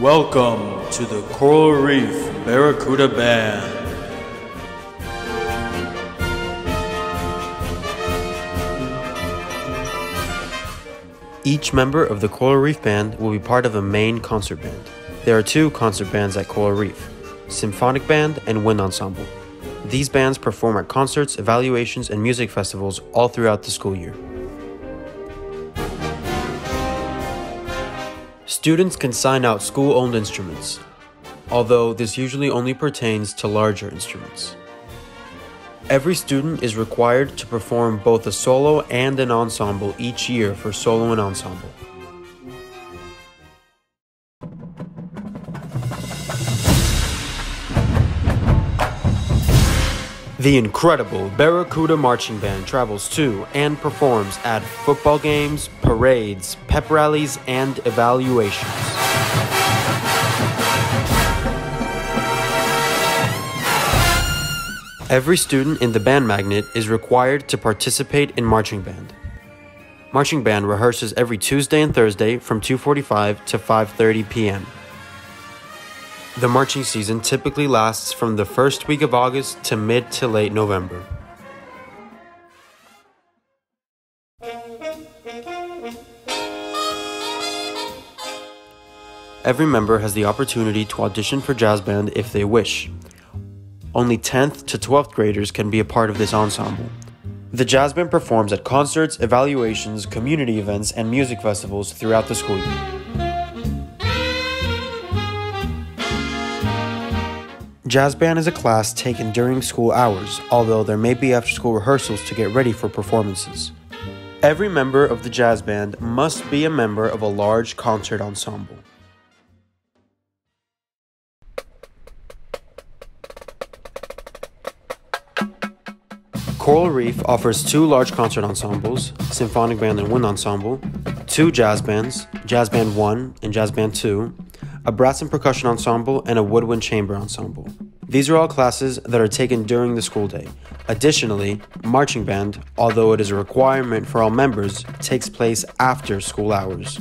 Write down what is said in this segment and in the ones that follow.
Welcome to the Coral Reef Barracuda Band. Each member of the Coral Reef Band will be part of a main concert band. There are two concert bands at Coral Reef Symphonic Band and Wind Ensemble. These bands perform at concerts, evaluations, and music festivals all throughout the school year. Students can sign out school owned instruments, although this usually only pertains to larger instruments. Every student is required to perform both a solo and an ensemble each year for solo and ensemble. The incredible Barracuda Marching Band travels to and performs at football games, parades, pep rallies, and evaluations. Every student in the band magnet is required to participate in marching band. Marching band rehearses every Tuesday and Thursday from 2:45 to 5:30 p.m. The marching season typically lasts from the first week of August to mid to late November. Every member has the opportunity to audition for jazz band if they wish. Only 10th to 12th graders can be a part of this ensemble. The jazz band performs at concerts, evaluations, community events, and music festivals throughout the school year. Jazz band is a class taken during school hours, although there may be after school rehearsals to get ready for performances. Every member of the jazz band must be a member of a large concert ensemble. Coral Reef offers two large concert ensembles, Symphonic Band and Wind Ensemble, two jazz bands, Jazz Band 1 and Jazz Band 2, a brass and percussion ensemble, and a woodwind chamber ensemble. These are all classes that are taken during the school day. Additionally, marching band, although it is a requirement for all members, takes place after school hours.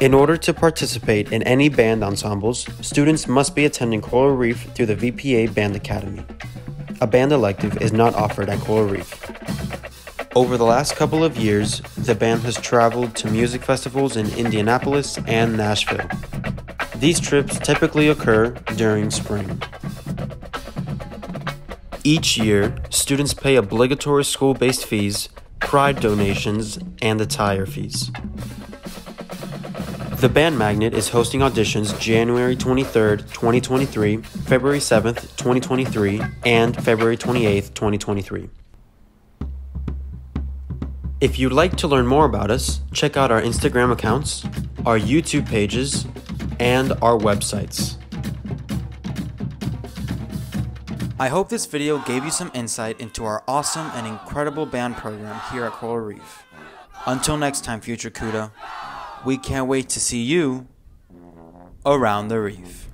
In order to participate in any band ensembles, students must be attending Coral Reef through the VPA Band Academy. A band elective is not offered at Coral Reef. Over the last couple of years, the band has traveled to music festivals in Indianapolis and Nashville. These trips typically occur during spring. Each year, students pay obligatory school based fees, pride donations, and attire fees. The Band Magnet is hosting auditions January 23rd, 2023, February 7th, 2023, and February 28th, 2023. If you'd like to learn more about us, check out our Instagram accounts, our YouTube pages, and our websites. I hope this video gave you some insight into our awesome and incredible band program here at Coral Reef. Until next time, future Cuda, we can't wait to see you around the reef.